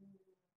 Mm-hmm.